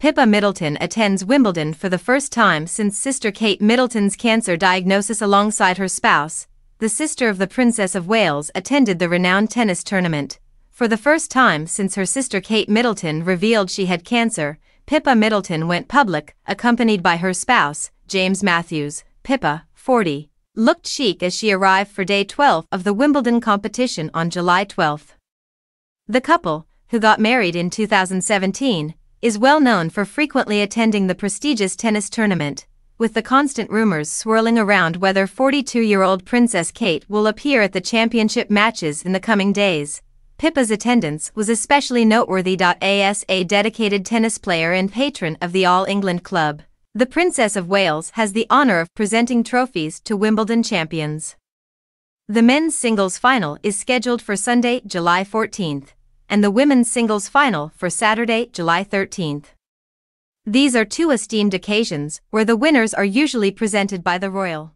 Pippa Middleton attends Wimbledon for the first time since sister Kate Middleton's cancer diagnosis alongside her spouse, the sister of the Princess of Wales attended the renowned tennis tournament. For the first time since her sister Kate Middleton revealed she had cancer, Pippa Middleton went public, accompanied by her spouse, James Matthews. Pippa, 40, looked chic as she arrived for day 12 of the Wimbledon competition on July 12. The couple, who got married in 2017, is well known for frequently attending the prestigious tennis tournament, with the constant rumors swirling around whether 42 year old Princess Kate will appear at the championship matches in the coming days. Pippa's attendance was especially noteworthy. As a dedicated tennis player and patron of the All England Club, the Princess of Wales has the honour of presenting trophies to Wimbledon champions. The men's singles final is scheduled for Sunday, July 14th, and the women's singles final for Saturday, July 13th. These are two esteemed occasions where the winners are usually presented by the royal.